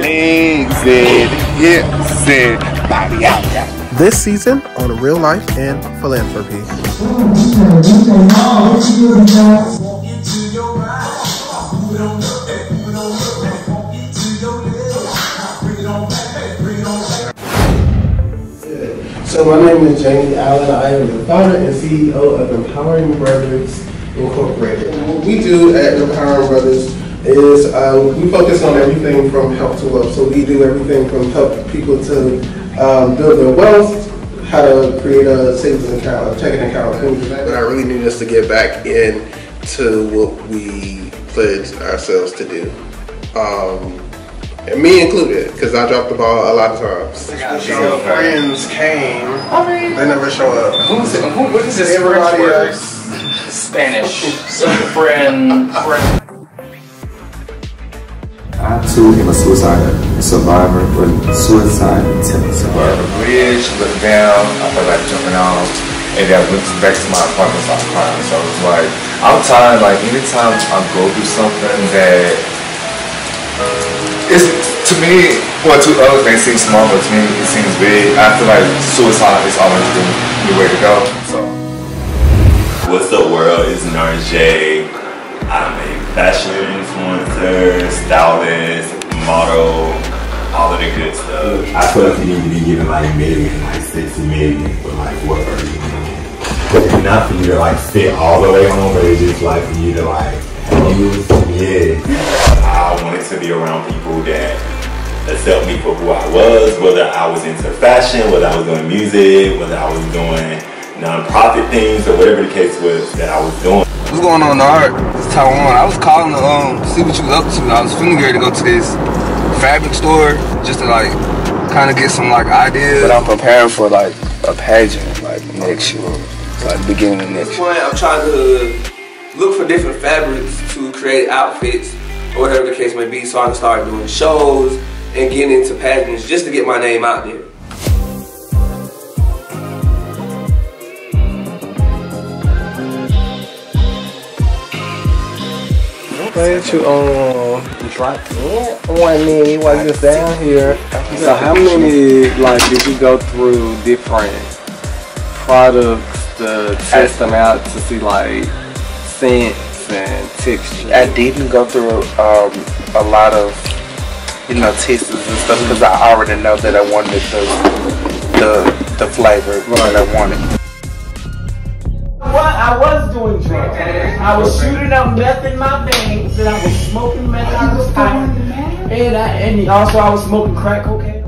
Legs and hips and body out. This season on Real Life and Philanthropy. So my name is Jamie Allen. I am the founder and CEO of Empowering Brothers Incorporated. What we do at Empowering Brothers is uh, we focus on everything from health to wealth. So we do everything from help people to um, build their wealth, how to create a savings account, a checking account, things. But I really need us to get back into what we pledged ourselves to do. Um, me included, because I dropped the ball a lot of times. Your friends came, I mean, they never show up. Who's it? Who, what is this Everybody French word? else. Spanish. friend. friend. I too am a suicide survivor, but suicide attempt survivor. bridge, look down, I felt like jumping off, and then I went back to my apartment, so I'm crying. So it's like, I'm tired, like anytime I go through something that it's, to me, well, to others may seem small, but to me it seems big. I feel like suicide is always the, the way to go. So. What's the world? It's Narjay. I'm a fashion influencer, stylist, model, all of the good stuff. I feel like you need to be given like a million, like 60 million for like what are you doing? Not for you to like sit all the way on, but it's just like for you to like use, yeah. I wanted to be around people that accept me for who I was, whether I was into fashion, whether I was doing music, whether I was doing non-profit things, or whatever the case was that I was doing. What's going on, the Art? It's Tijuan. I was calling to um see what you was up to. I was feeling ready to go to this fabric store just to like kind of get some like ideas. But I'm preparing for like a pageant like next year, so like the beginning of next year. I'm trying to look for different fabrics to create outfits or whatever the case may be. So I can start doing shows and getting into pageants just to get my name out there. Glad you um drop. in on me while you're down here. So how many like did you go through different products to test them out to see like scent 2006. I didn't go through um, a lot of you know tests and stuff because I already know that I wanted the the the flavor that I wanted. What I was doing drugs. I was shooting up meth in my veins, and I was smoking meth out of the pipe, and I, and also I was smoking crack cocaine.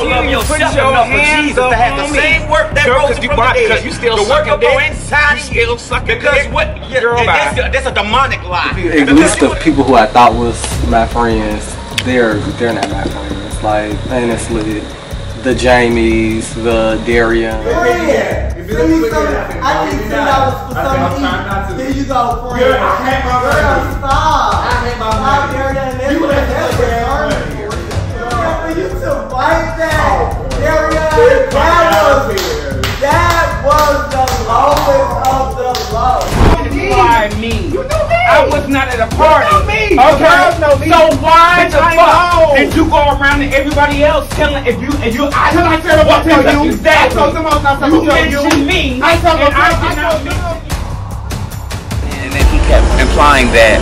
If you don't love yourself enough for Jesus to have the same work that rose from the dead, because you still the work sucking will go dick. inside You still sucking because dick. what? Yeah, Girl, that's, a, that's a demonic lie. A list of people who I thought was my friends, they're they're not my friends. Like honestly, the Jamies, the Daryon. If you look at it, I think ten dollars for something to eat. Here you go, friend. Girl, I hate my Girl, stop. Party. You know me. Okay. The girls know me. So why Bitch, the I fuck know. did you go around to everybody else telling if you if you I told I said what tell you. Exactly. I told them I was not you gonna you. mentioned me. I told and them- I I did not told And then he kept implying that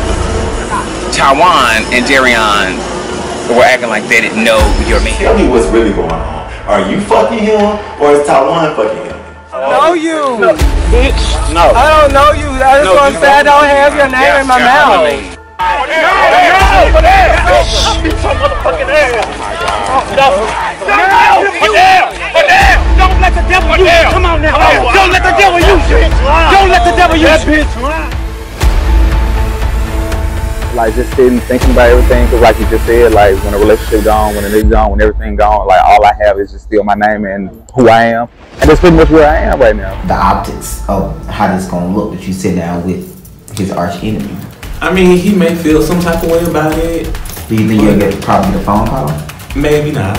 Tijuan and Daryon were acting like they didn't know your man. Tell me what's really going on. Are you fucking him, or is Tijuan fucking him? know you, bitch. No. I don't know you. I just want to say I don't have your name in my mouth. Don't let the devil use you. Come on now. Don't let the devil use you. Don't let the devil use you. Like just sitting thinking about everything because like you just said like when a relationship gone when a nigga gone when everything gone like all i have is just still my name and who i am and that's pretty much where i am right now the optics of how this gonna look that you sit down with his arch enemy. I mean, he may feel some type of way about it. Do you think you'll get probably the phone call? Maybe not.